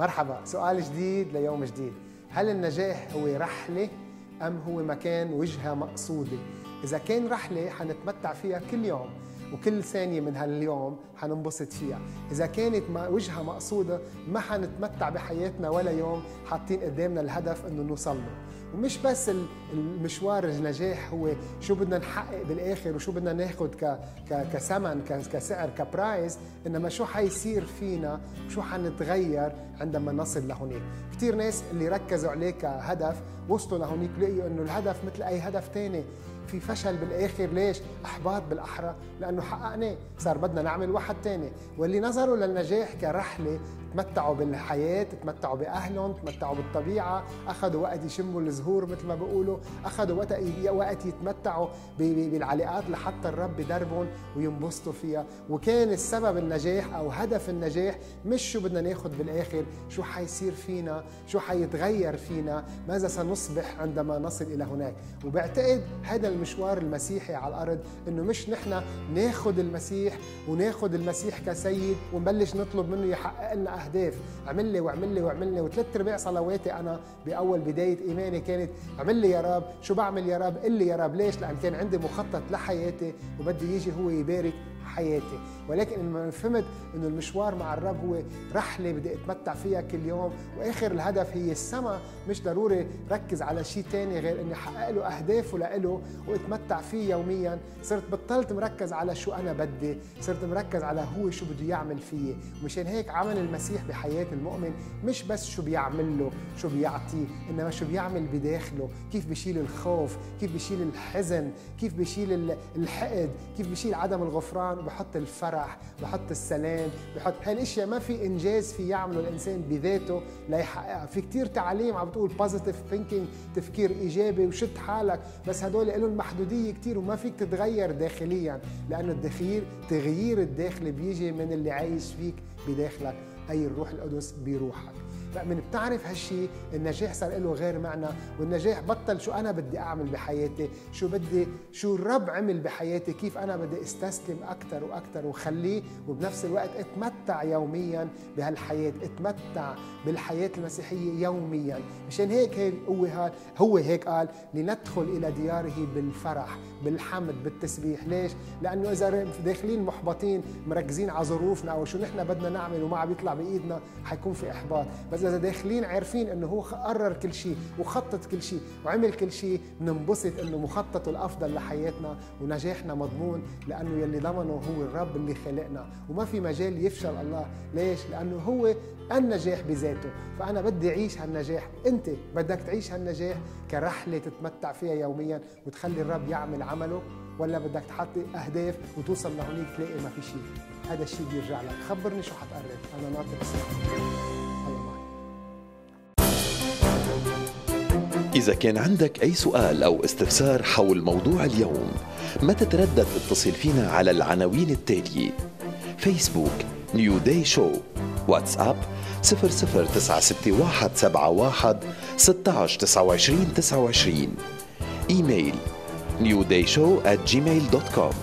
مرحبا سؤال جديد ليوم جديد. هل النجاح هو رحلة أم هو مكان وجهة مقصودة؟ إذا كان رحلة حنتمتع فيها كل يوم. وكل ثانية من هاليوم حننبسط فيها. إذا كانت وجهة مقصودة ما حنتمتع بحياتنا ولا يوم حاطين قدامنا الهدف أنه نوصل له. ومش بس المشوار النجاح هو شو بدنا نحقق بالآخر وشو بدنا ناخذ كثمن كسعر كبرايز إنما شو حيصير فينا شو حنتغير عندما نصل لهونيك. كثير ناس اللي ركزوا عليه كهدف وصلوا لهونيك لقيوا إنه الهدف مثل أي هدف ثاني في فشل بالآخر. ليش؟ أحباط بالأحرى. لأنه حققناه صار بدنا نعمل واحد ثاني واللي نظروا للنجاح كرحلة تمتعوا بالحياة تمتعوا بأهلهم تمتعوا بالطبيعة. أخذوا وقت يشموا الزهور مثل ما بيقولوا. أخذوا وقت وقت يتمتعوا بالعلاقات لحتى الرب بدربهم وينبسطوا فيها. وكان السبب النجاح أو هدف النجاح مش شو بدنا ناخذ بالآخر شو حيصير فينا شو حيتغير فينا ماذا سنصبح عندما نصل إلى هناك. وبعتقد هذا المشوار المسيحي على الأرض إنه مش نحن ناخذ المسيح وناخذ المسيح كسيد ونبلش نطلب منه يحقق لنا أهداف. اعمل لي واعمل لي واعمل لي وثلاث أرباع صلواتي أنا بأول بداية إيماني كانت اعمل لي يا رب شو بعمل يا رب؟ قل لي يا رب ليش؟ لأن كان عندي مخطط لحياتي وبده يجي هو يبارك. حياتي. ولكن لما فهمت إنه المشوار مع الرب هو رحلة بدي أتمتع فيها كل يوم. وآخر الهدف هي السما مش ضروري ركز على شيء تاني غير إني أحقق له أهدافه لإله وأتمتع فيه يوميا. صرت بطلت مركز على شو أنا بدي. صرت مركز على هو شو بده يعمل فيي. ومشان هيك عمل المسيح بحياة المؤمن مش بس شو بيعمل له شو بيعطيه إنما شو بيعمل بداخله. كيف بيشيل الخوف كيف بيشيل الحزن كيف بيشيل الحقد كيف بيشيل عدم الغفران. وبحط الفرح بحط السلام بحط هالاشياء ما في إنجاز في يعمله الإنسان بذاته ليحققها في كتير تعاليم عم بتقول positive thinking تفكير إيجابي وشد حالك بس هدول لهم محدودية كتير وما فيك تتغير داخليا لأنه التغيير تغيير الداخلي بيجي من اللي عايش فيك بداخلك. أي الروح القدس بروحك فمن بتعرف هالشيء النجاح صار له غير معنى والنجاح بطل شو أنا بدي أعمل بحياتي شو بدي شو الرب عمل بحياتي كيف أنا بدي أستسلم أكثر وأكثر وخليه وبنفس الوقت أتمتع يوميا بهالحياة أتمتع بالحياة المسيحية يوميا. مشان هيك هيك هو هو هيك قال لندخل إلى دياره بالفرح بالحمد بالتسبيح. ليش؟ لأنه إذا داخلين محبطين مركزين على ظروفنا أو شو نحن بدنا نعمل وما عم يطلع بإيدنا حيكون في إحباط. بس إذا داخلين عارفين إنه هو قرر كل شيء وخطط كل شيء وعمل كل شيء بننبسط إنه مخططه الأفضل لحياتنا ونجاحنا مضمون لأنه يلي ضمنه هو الرب اللي خلقنا. وما في مجال يفشل الله. ليش؟ لأنه هو النجاح بذاته. فأنا بدي أعيش هالنجاح. أنت بدك تعيش هالنجاح كرحلة تتمتع فيها يوميا وتخلي الرب يعمل عمله ولا بدك تحط أهداف وتوصل لهونيك تلاقي ما في شيء؟ هذا الشيء بيرجع لك. خبرني شو حتقرر. أنا ناطر الله إذا كان عندك أي سؤال أو استفسار حول موضوع اليوم ما تتردد اتصل فينا على العناوين التالية فيسبوك نيو داي شو واتساب 0096171 16 29 29 إيميل newdayshow at gmail.com